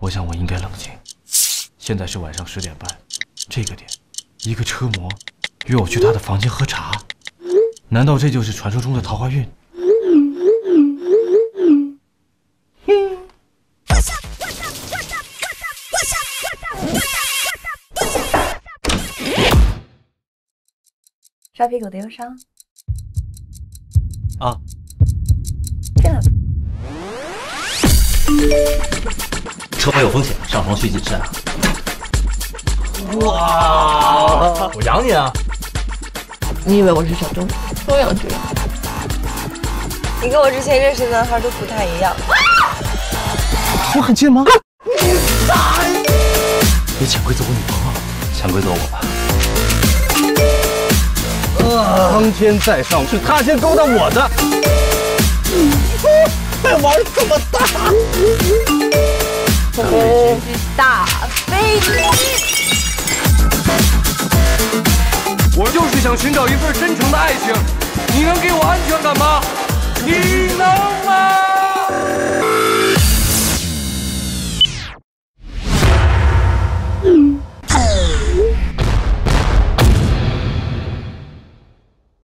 我想我应该冷静。现在是晚上十点半，这个点，一个车模约我去他的房间喝茶，难道这就是传说中的桃花运？刷屁股的忧伤啊，进来吧。车牌有风险，上床需谨慎啊！哇，我养你啊！你以为我是小钟？多养只。你跟我之前认识的男孩都不太一样。我很贱吗？你潜规则我女朋友，潜规则我吧。苍天在上，是他先勾搭我的。还玩这么大？真是大飞机！我就是想寻找一份真诚的爱情，